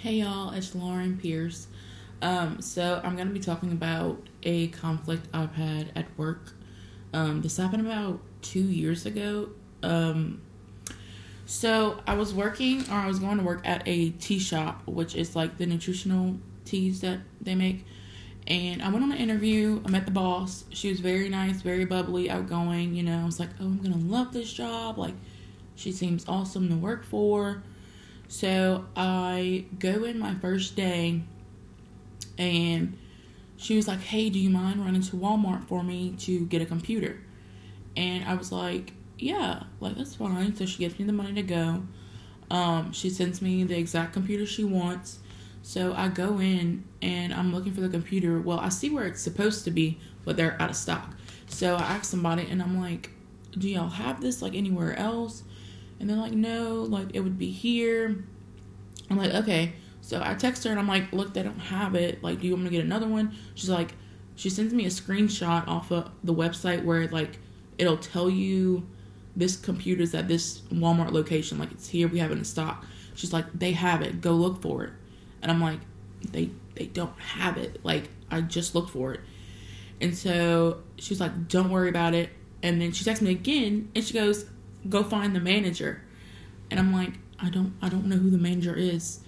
Hey y'all, it's Lauren Pearce. Um, so I'm gonna be talking about a conflict I've had at work. Um, this happened about two years ago. Um, so I was working, or I was going to work at a tea shop, which is like the nutritional teas that they make. And I went on an interview. I met the boss. She was very nice, very bubbly, outgoing. You know, I was like, oh, I'm gonna love this job. Like, she seems awesome to work for. So I go in my first day and she was like, Hey, do you mind running to Walmart for me to get a computer? And I was like, Yeah, like that's fine. So she gives me the money to go. Um, she sends me the exact computer she wants. So I go in and I'm looking for the computer. Well, I see where it's supposed to be, but they're out of stock. So I ask somebody and I'm like, Do y'all have this like anywhere else? And they're like, No, like it would be here. I'm like, Okay. So I text her and I'm like, look, they don't have it. Like, do you want me to get another one? She's like, she sends me a screenshot off of the website where like it'll tell you this computer's at this Walmart location. Like it's here, we have it in stock. She's like, they have it. Go look for it. And I'm like, they they don't have it. Like I just looked for it. And so she's like, don't worry about it. And then she texts me again and she goes, go find the manager. And I'm like, I don't I don't know who the manager is.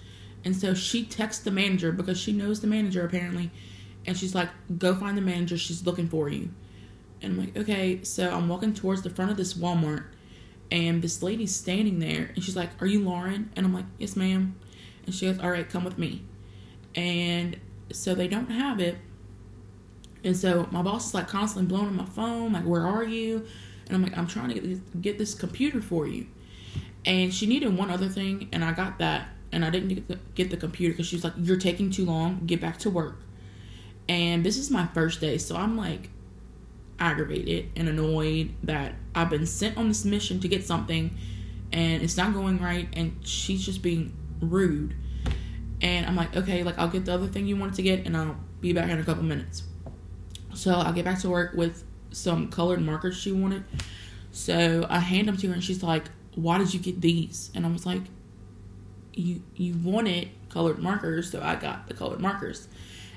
And so she texts the manager because she knows the manager apparently. And she's like, go find the manager. She's looking for you. And I'm like, okay. So I'm walking towards the front of this Walmart. And this lady's standing there. And she's like, are you Lauren? And I'm like, yes, ma'am. And she goes, all right, come with me. And so they don't have it. And so my boss is like constantly blowing on my phone, like, where are you? And I'm like, I'm trying to get this, get this computer for you. And she needed one other thing, and I got that and I didn't get the, get the computer because she was like, "You're taking too long. Get back to work." And this is my first day, so I'm like aggravated and annoyed that I've been sent on this mission to get something, and it's not going right, and she's just being rude. And I'm like, okay, like I'll get the other thing you wanted to get, and I'll be back in a couple minutes. So I'll get back to work with some colored markers she wanted. So I hand them to her, and she's like, "Why did you get these?" And I was like, you you wanted colored markers, so I got the colored markers.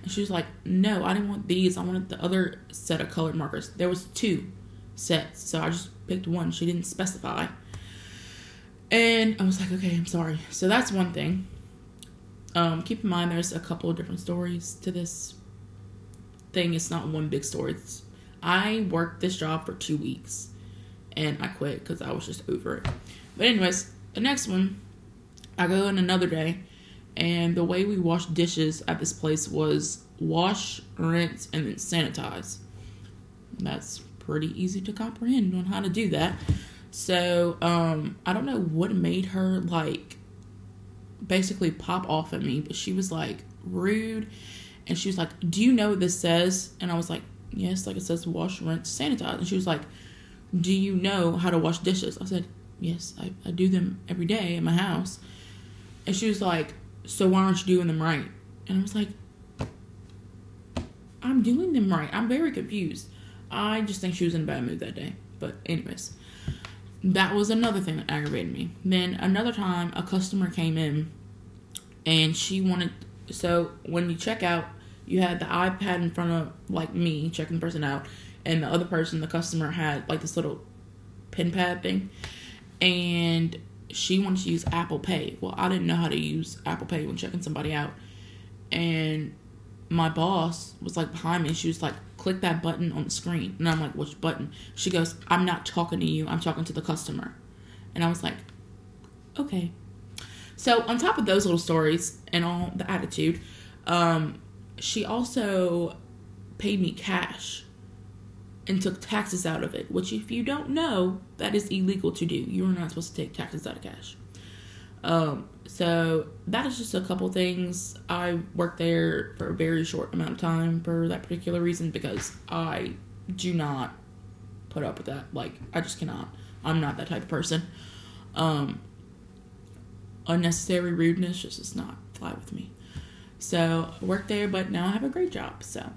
And she was like, No, I didn't want these. I wanted the other set of colored markers. There was two sets, so I just picked one. She didn't specify. And I was like, okay, I'm sorry. So that's one thing. Um, keep in mind there's a couple of different stories to this thing. It's not one big story. It's, I worked this job for two weeks and I quit because I was just over it. But anyways, the next one I go in another day, and the way we wash dishes at this place was wash, rinse, and then sanitize. That's pretty easy to comprehend on how to do that. So, um, I don't know what made her like basically pop off at me, but she was like rude and she was like, Do you know what this says? And I was like, Yes, like it says wash, rinse, sanitize. And she was like, Do you know how to wash dishes? I said, Yes, I, I do them every day in my house. And she was like, So why aren't you doing them right? And I was like, I'm doing them right. I'm very confused. I just think she was in a bad mood that day. But, anyways, that was another thing that aggravated me. Then another time, a customer came in and she wanted. So, when you check out, you had the iPad in front of, like, me checking the person out, and the other person, the customer, had, like, this little pen pad thing. And she wanted to use Apple Pay. Well, I didn't know how to use Apple Pay when checking somebody out. And my boss was like behind me. She was like, click that button on the screen. And I'm like, which button? She goes, I'm not talking to you. I'm talking to the customer. And I was like, okay. So, on top of those little stories and all the attitude, um, she also paid me cash and took taxes out of it, which, if you don't know, that is illegal to do. You are not supposed to take taxes out of cash. Um, so that is just a couple things. I worked there for a very short amount of time for that particular reason because I do not put up with that. Like, I just cannot. I'm not that type of person. Um, unnecessary rudeness just does not fly with me. So I worked there, but now I have a great job. So